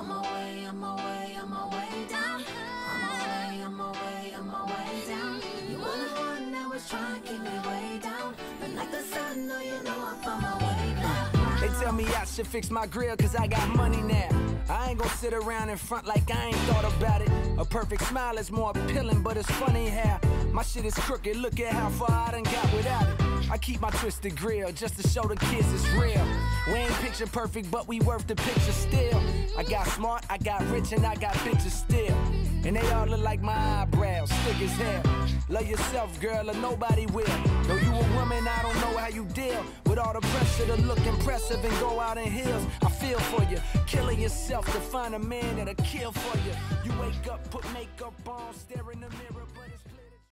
I'm way down. They tell me I should fix my grill cause I got money now. I ain't gonna sit around in front like I ain't thought about it. A perfect smile is more appealing, but it's funny how my shit is crooked. Look at how far I done got without it. I keep my twisted grill just to show the kids it's real. Picture perfect, but we worth the picture still. I got smart, I got rich, and I got bitches still. And they all look like my eyebrows, thick as hell. Love yourself, girl, or nobody will. Though you a woman, I don't know how you deal with all the pressure to look impressive and go out in heels. I feel for you, killing yourself to find a man that'll kill for you. You wake up, put makeup on, stare in the mirror.